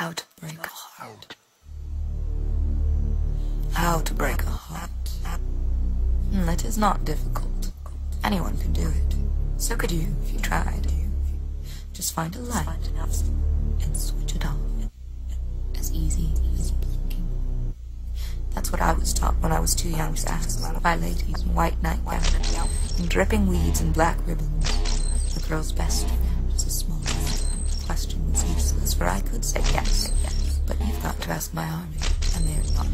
How to break a heart. How to break a heart. Hmm, It is not difficult. Anyone can do it. So could you if you tried. Just find a light and switch it off. As easy as blinking. That's what I was taught when I was too young to ask by ladies in white nightgowns and dripping weeds and black ribbons. The girl's best friend ask my army, and they are not